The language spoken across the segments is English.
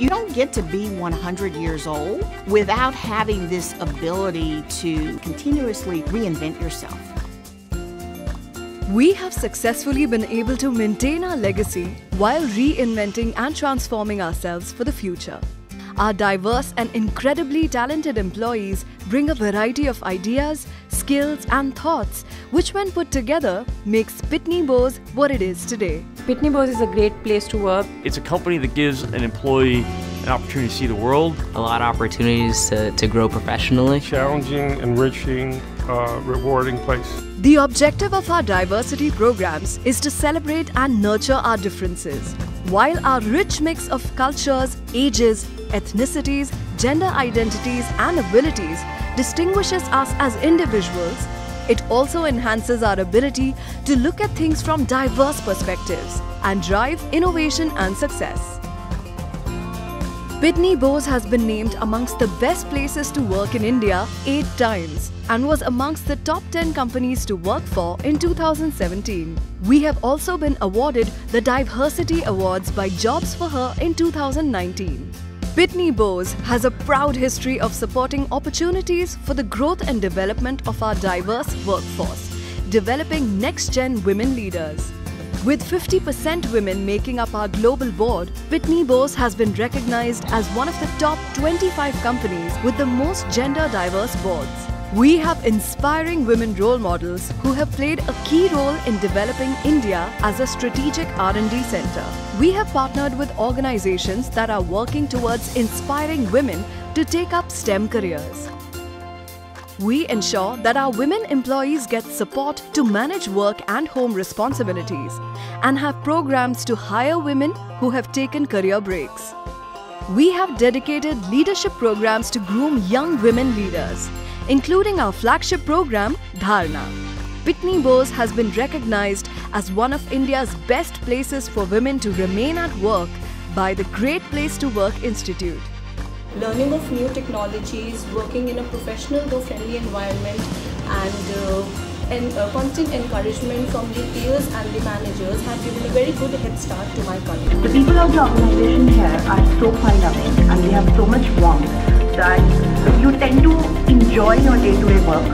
You don't get to be 100 years old without having this ability to continuously reinvent yourself. We have successfully been able to maintain our legacy while reinventing and transforming ourselves for the future. Our diverse and incredibly talented employees bring a variety of ideas, skills and thoughts which when put together makes Pitney Bowes what it is today. Pitney Bowes is a great place to work. It's a company that gives an employee an opportunity to see the world. A lot of opportunities to, to grow professionally. Challenging, enriching, uh, rewarding place. The objective of our diversity programs is to celebrate and nurture our differences. While our rich mix of cultures, ages, ethnicities, gender identities and abilities distinguishes us as individuals, it also enhances our ability to look at things from diverse perspectives and drive innovation and success. Pitney Bowes has been named amongst the best places to work in India eight times and was amongst the top 10 companies to work for in 2017. We have also been awarded the Diversity Awards by Jobs for Her in 2019. Pitney Bowes has a proud history of supporting opportunities for the growth and development of our diverse workforce, developing next-gen women leaders. With 50% women making up our global board, Pitney Bowes has been recognized as one of the top 25 companies with the most gender diverse boards. We have inspiring women role models who have played a key role in developing India as a strategic R&D center. We have partnered with organizations that are working towards inspiring women to take up STEM careers. We ensure that our women employees get support to manage work and home responsibilities and have programs to hire women who have taken career breaks. We have dedicated leadership programs to groom young women leaders, including our flagship program, Dharna. Pitney Bowes has been recognized as one of India's best places for women to remain at work by the Great Place to Work Institute learning of new technologies, working in a professional though friendly environment and uh, and uh, constant encouragement from the peers and the managers have given a very good head start to my career. The people of the organization here are so fun loving and they have so much warmth that you tend to enjoy your day-to-day -day work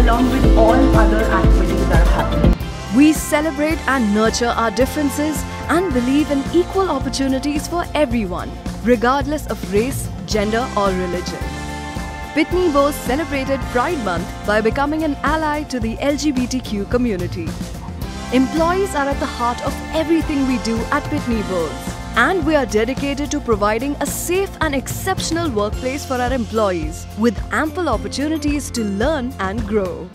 along with all other activities that are happening. We celebrate and nurture our differences and believe in equal opportunities for everyone, regardless of race, gender or religion. Pitney Bowes celebrated Pride Month by becoming an ally to the LGBTQ community. Employees are at the heart of everything we do at Pitney Bowes. And we are dedicated to providing a safe and exceptional workplace for our employees with ample opportunities to learn and grow.